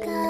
Jacob.